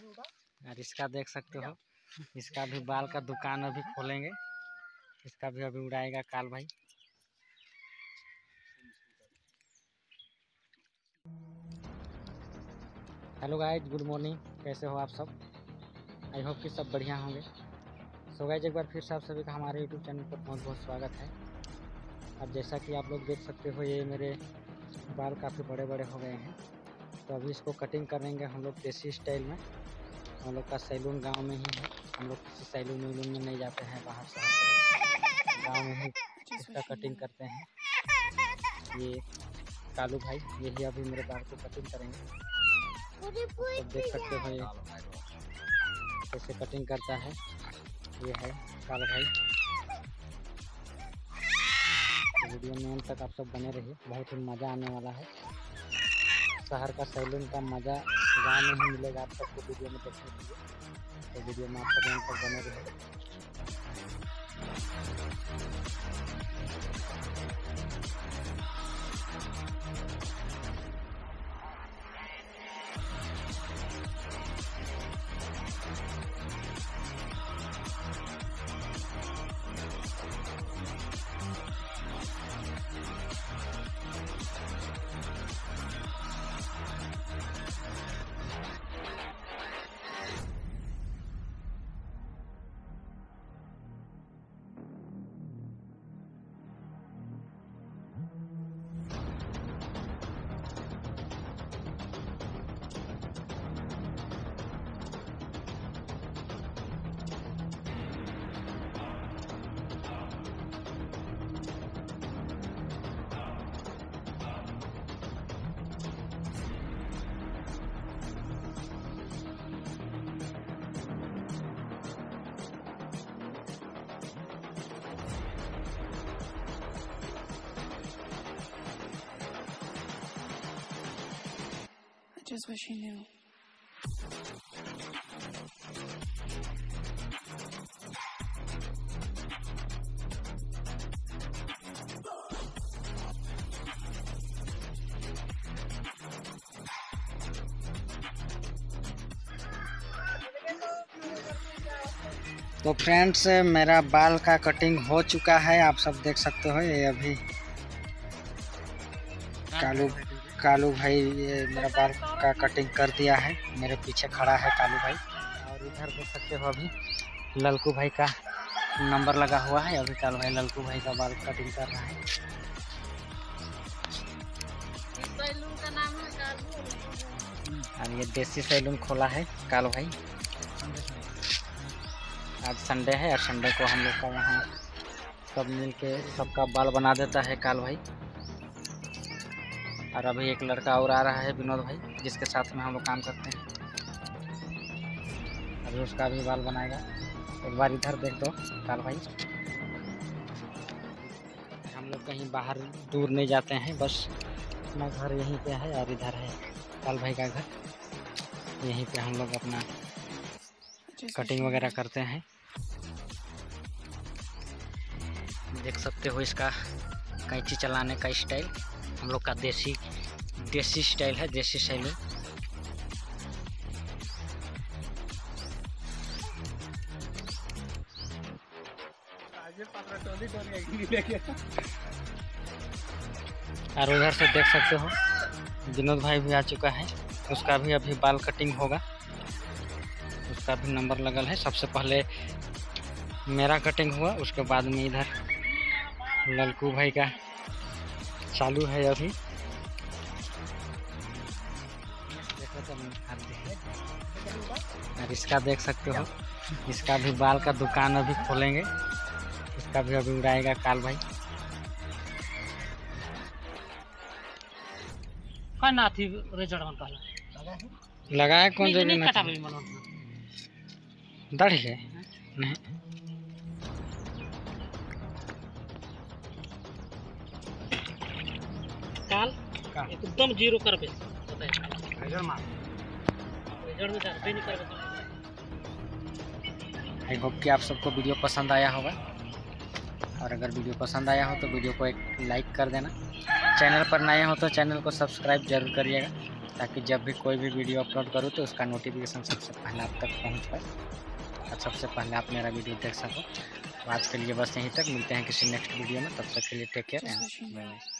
और इसका देख सकते हो। इसका भी बाल का दुकान अभी खोलेंगे। इसका भी अभी उड़ाएगा काल भाई। Hello guys good morning. कैसे हो आप सब? आई होप कि सब बढ़िया होंगे। सो गाइज़ एक बार फिर से आप सभी का हमारे यूट्यूब चैनल पर बहुत बहुत स्वागत है। अब जैसा कि आप लोग देख सकते हो ये मेरे बाल काफ़ी बड़े बड़े हो गए हैं। तो अभी इसको कटिंग करेंगे हम लोग देसी स्टाइल में। हम लोग का सैलून गाँव में ही है। हम लोग किसी सैलून वैलून में नहीं जाते हैं, बाहर से गाँव में ही इसका कटिंग करते हैं। ये कालू भाई, यही अभी मेरे बाल को कटिंग करेंगे। तो देख सकते हो ये। कैसे कटिंग करता है। ये है कालू भाई। वीडियो में अंत तक आप सब बने रहिए। बहुत ही मज़ा आने वाला है। शहर का सैलून का मज़ा गाँव में ही मिलेगा, आप सबको वीडियो में देखने के लिए। तो वीडियो में आप सब तक बने रहिए। Just wish he knew. तो फ्रेंड्स मेरा बाल का कटिंग हो चुका है आप सब देख सकते हो ये अभी कालू कालू भाई ये मेरा बाल का कटिंग कर दिया है। मेरे पीछे खड़ा है कालू भाई। और इधर देख सकते हो अभी ललकू भाई का नंबर लगा हुआ है। अभी कालू भाई ललकू भाई का बाल कटिंग कर रहा है। और ये देसी सैलून खोला है कालू भाई। आज संडे है और संडे को हम लोग का यहाँ सब मिल के सबका बाल बना देता है काल भाई। और अभी एक लड़का और आ रहा है विनोद भाई जिसके साथ में हम लोग काम करते हैं। अभी उसका भी बाल बनाएगा। एक बार इधर देख दो काल भाई। हम लोग कहीं बाहर दूर नहीं जाते हैं बस अपना घर यहीं पे है और इधर है काल भाई का घर। यहीं पे हम लोग अपना कटिंग वगैरह करते हैं। देख सकते हो इसका कैंची चलाने का स्टाइल हम लोग का देसी देसी स्टाइल है, देसी शैली और उधर से देख सकते हो, विनोद भाई भी आ चुका है, उसका भी अभी बाल कटिंग होगा। उसका भी नंबर लगल है। सबसे पहले मेरा कटिंग हुआ, उसके बाद में इधर ललकू भाई का। चालू है अभी। और इसका देख सकते हो। इसका भी बाल का दुकान अभी खोलेंगे। इसका भी अभी उड़ाएगा काल भाई। काय ना थी रिज़ल्ट मन कहला लगाया कौन जगह दाढ़ी है। काल एकदम ज़ीरो करबे बताए रिज़ल्ट में। करबे नहीं करबे आई होप कि आप सबको वीडियो पसंद आया होगा। और अगर वीडियो पसंद आया हो तो वीडियो को एक लाइक कर देना। चैनल पर नए हो तो चैनल को सब्सक्राइब ज़रूर करिएगा ताकि जब भी कोई भी वीडियो अपलोड करूँ तो उसका नोटिफिकेशन सबसे पहले आप तक पहुँच पाए। और सबसे पहले आप मेरा वीडियो देख सको। तो आज के लिए बस यहीं तक मिलते हैं किसी नेक्स्ट वीडियो में तब तक के लिए take care and you bye